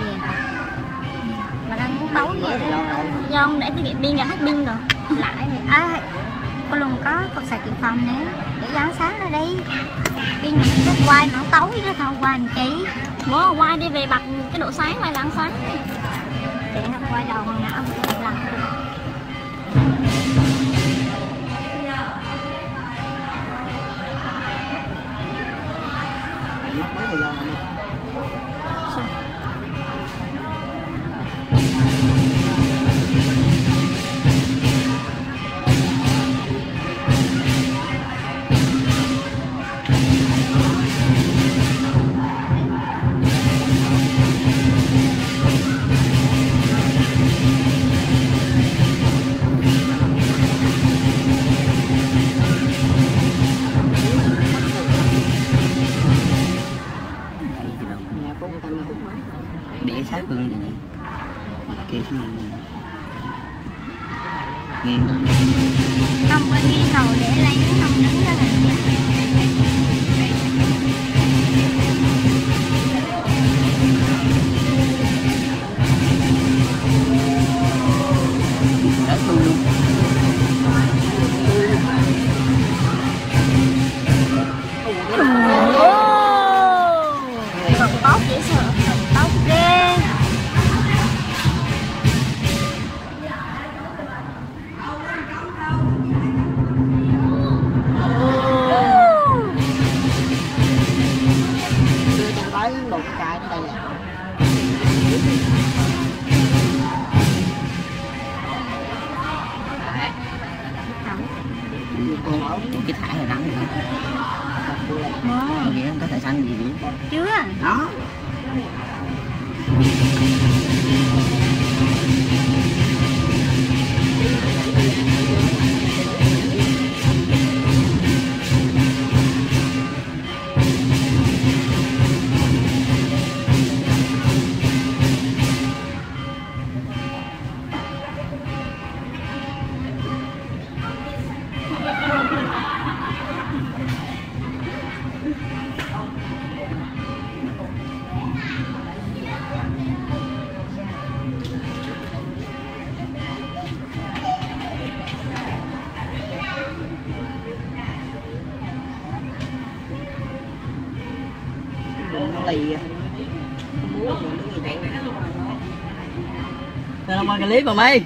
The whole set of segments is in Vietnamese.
về. Mà đang muốn đấu về do ông để tiết kiệm pin là hết pin rồi. Lại thì à có luôn có Phật sạc dự phòng nữa để gió sáng ra đi. Pin mà nó quay nó tối đó thôi quay làm chi? Bố quay đi về bật cái độ sáng quay làm sáng. Để nó quay đầu mà ông Mm-hmm. Tới đụng cài đây nè còn ở cái thải là đắng rồi Wow. có thể xanh gì nữa. Chưa. Đó lì à. Không muốn gì vậy clip mà mày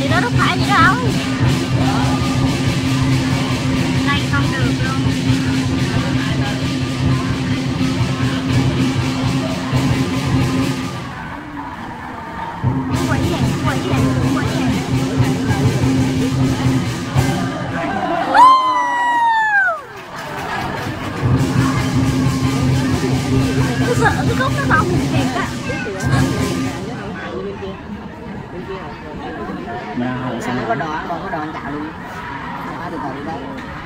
Thì đó đâu phải vậy đó không? Đoạn còn cạo luôn Đó, từ từ đấy.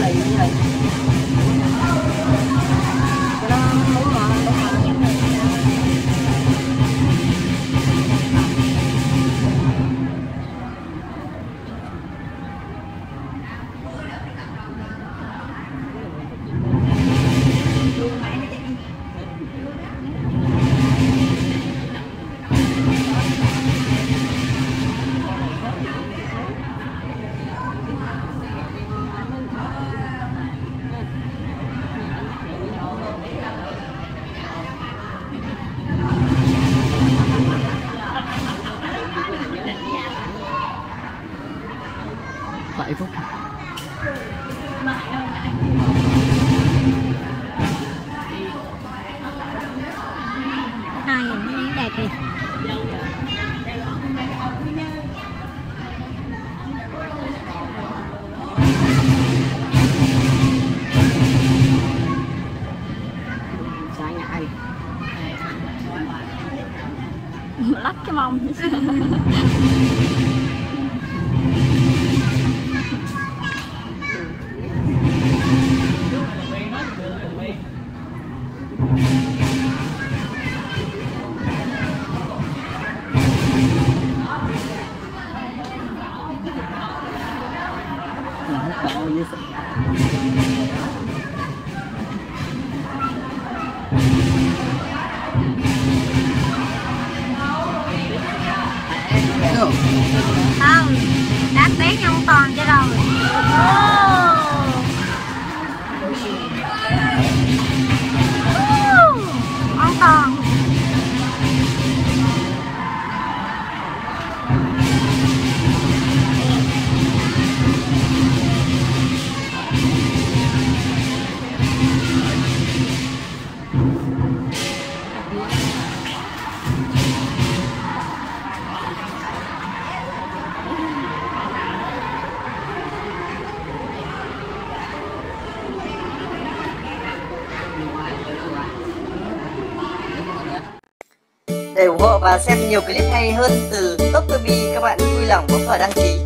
lì như vậy. hai hình đẹp kìa. Lắc cái mông và xem nhiều clip hay hơn từ Top TV, các bạn vui lòng bấm vào đăng ký.